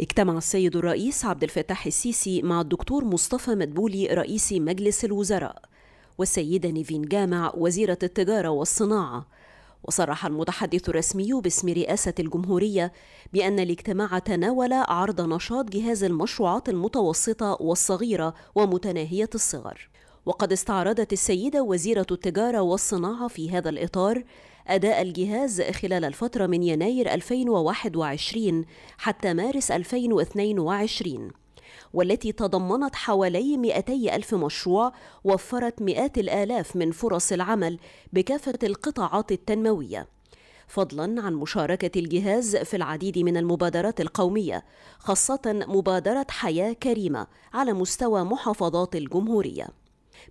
اجتمع السيد الرئيس عبد الفتاح السيسي مع الدكتور مصطفى مدبولي رئيس مجلس الوزراء والسيدة نيفين جامع وزيرة التجارة والصناعة. وصرح المتحدث الرسمي باسم رئاسة الجمهورية بأن الاجتماع تناول عرض نشاط جهاز المشروعات المتوسطة والصغيرة ومتناهية الصغر. وقد استعرضت السيدة وزيرة التجارة والصناعة في هذا الإطار أداء الجهاز خلال الفترة من يناير 2021 حتى مارس 2022 والتي تضمنت حوالي 200 ألف مشروع وفرت مئات الآلاف من فرص العمل بكافة القطاعات التنموية. فضلا عن مشاركة الجهاز في العديد من المبادرات القومية خاصة مبادرة حياة كريمة على مستوى محافظات الجمهورية.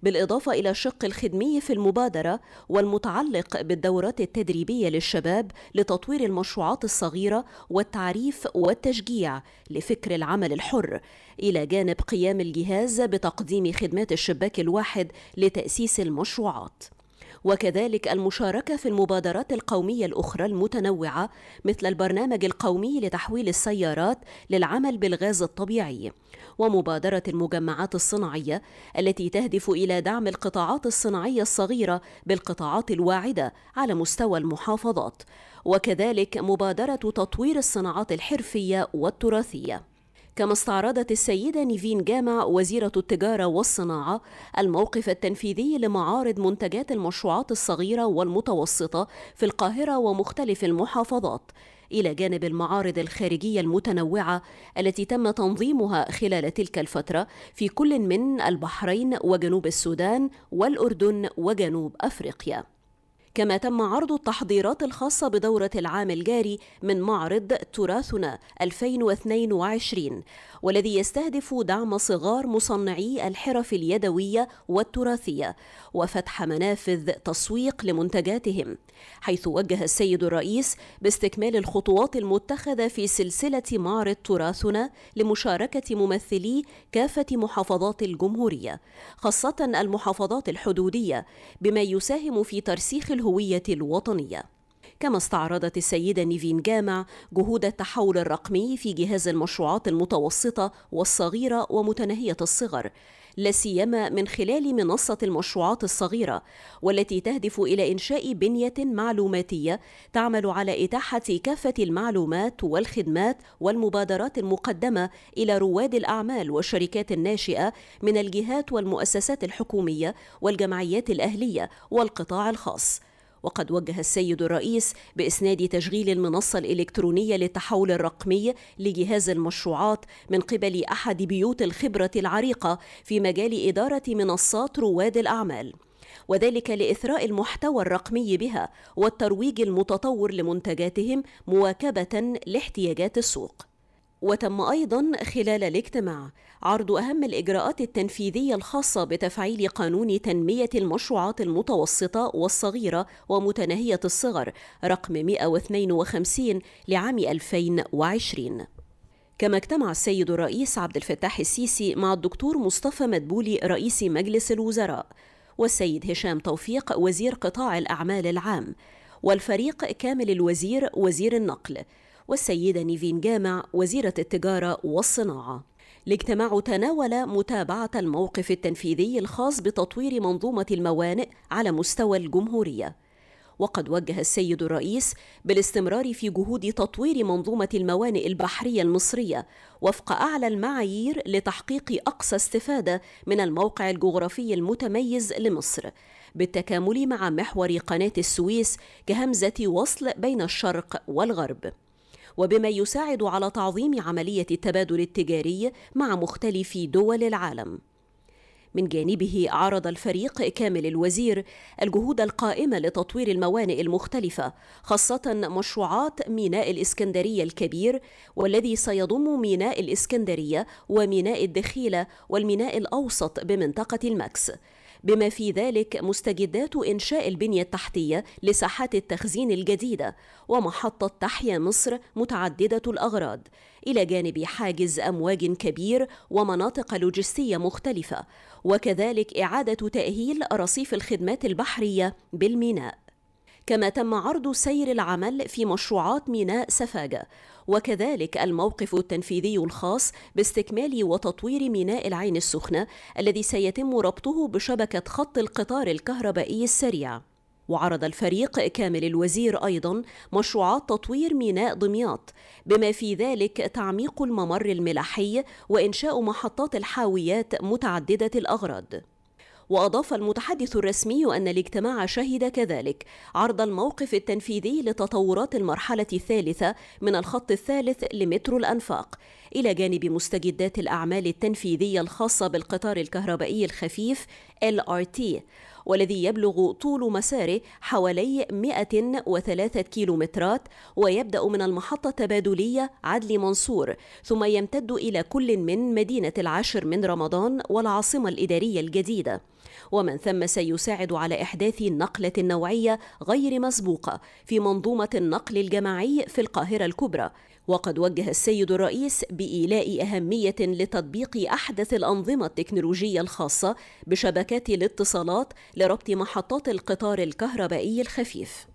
بالإضافة إلى الشق الخدمي في المبادرة والمتعلق بالدورات التدريبية للشباب لتطوير المشروعات الصغيرة والتعريف والتشجيع لفكر العمل الحر إلى جانب قيام الجهاز بتقديم خدمات الشباك الواحد لتأسيس المشروعات. وكذلك المشاركة في المبادرات القومية الأخرى المتنوعة مثل البرنامج القومي لتحويل السيارات للعمل بالغاز الطبيعي. ومبادرة المجمعات الصناعية التي تهدف إلى دعم القطاعات الصناعية الصغيرة بالقطاعات الواعدة على مستوى المحافظات. وكذلك مبادرة تطوير الصناعات الحرفية والتراثية. كما استعرضت السيدة نيفين جامع وزيرة التجارة والصناعة الموقف التنفيذي لمعارض منتجات المشروعات الصغيرة والمتوسطة في القاهرة ومختلف المحافظات إلى جانب المعارض الخارجية المتنوعة التي تم تنظيمها خلال تلك الفترة في كل من البحرين وجنوب السودان والأردن وجنوب أفريقيا. كما تم عرض التحضيرات الخاصة بدورة العام الجاري من معرض تراثنا 2022 والذي يستهدف دعم صغار مصنعي الحرف اليدوية والتراثية وفتح منافذ تسويق لمنتجاتهم حيث وجه السيد الرئيس باستكمال الخطوات المتخذة في سلسلة معرض تراثنا لمشاركة ممثلي كافة محافظات الجمهورية خاصة المحافظات الحدودية بما يساهم في ترسيخ الهوية الوطنية. كما استعرضت السيدة نيفين جامع جهود التحول الرقمي في جهاز المشروعات المتوسطة والصغيرة ومتناهية الصغر لا سيما من خلال منصة المشروعات الصغيرة والتي تهدف إلى إنشاء بنية معلوماتية تعمل على إتاحة كافة المعلومات والخدمات والمبادرات المقدمة إلى رواد الأعمال والشركات الناشئة من الجهات والمؤسسات الحكومية والجمعيات الأهلية والقطاع الخاص. وقد وجه السيد الرئيس بإسناد تشغيل المنصة الإلكترونية للتحول الرقمي لجهاز المشروعات من قبل أحد بيوت الخبرة العريقة في مجال إدارة منصات رواد الأعمال. وذلك لإثراء المحتوى الرقمي بها والترويج المتطور لمنتجاتهم مواكبة لاحتياجات السوق. وتم أيضا خلال الاجتماع عرض أهم الإجراءات التنفيذية الخاصة بتفعيل قانون تنمية المشروعات المتوسطة والصغيرة ومتناهية الصغر رقم 152 لعام 2020 كما اجتمع السيد الرئيس عبد الفتاح السيسي مع الدكتور مصطفى مدبولي رئيس مجلس الوزراء والسيد هشام توفيق وزير قطاع الأعمال العام والفريق كامل الوزير وزير النقل والسيدة نيفين جامع وزيرة التجارة والصناعة. الاجتماع تناول متابعة الموقف التنفيذي الخاص بتطوير منظومة الموانئ على مستوى الجمهورية. وقد وجه السيد الرئيس بالاستمرار في جهود تطوير منظومة الموانئ البحرية المصرية وفق أعلى المعايير لتحقيق أقصى استفادة من الموقع الجغرافي المتميز لمصر بالتكامل مع محور قناة السويس كهمزة وصل بين الشرق والغرب. وبما يساعد على تعظيم عملية التبادل التجاري مع مختلف دول العالم. من جانبه عرض الفريق كامل الوزير الجهود القائمة لتطوير الموانئ المختلفة خاصة مشروعات ميناء الإسكندرية الكبير والذي سيضم ميناء الإسكندرية وميناء الدخيلة والميناء الأوسط بمنطقة المكس. بما في ذلك مستجدات إنشاء البنية التحتية لساحات التخزين الجديدة ومحطة تحيا مصر متعددة الأغراض إلى جانب حاجز أمواج كبير ومناطق لوجستية مختلفة وكذلك إعادة تأهيل رصيف الخدمات البحرية بالميناء. كما تم عرض سير العمل في مشروعات ميناء سفاجة. وكذلك الموقف التنفيذي الخاص باستكمال وتطوير ميناء العين السخنة الذي سيتم ربطه بشبكة خط القطار الكهربائي السريع. وعرض الفريق كامل الوزير أيضا مشروعات تطوير ميناء دمياط بما في ذلك تعميق الممر الملاحي وإنشاء محطات الحاويات متعددة الأغراض. وأضاف المتحدث الرسمي أن الاجتماع شهد كذلك عرض الموقف التنفيذي لتطورات المرحلة الثالثة من الخط الثالث لمترو الأنفاق. إلى جانب مستجدات الأعمال التنفيذية الخاصة بالقطار الكهربائي الخفيف LRT والذي يبلغ طول مساره حوالي 103 كيلومترات ويبدأ من المحطة التبادلية عدلي منصور ثم يمتد إلى كل من مدينة العاشر من رمضان والعاصمة الإدارية الجديدة. ومن ثم سيساعد على إحداث نقلة نوعية غير مسبوقة في منظومة النقل الجماعي في القاهرة الكبرى. وقد وجه السيد الرئيس بإيلاء أهمية لتطبيق أحدث الأنظمة التكنولوجية الخاصة بشبكات الاتصالات لربط محطات القطار الكهربائي الخفيف.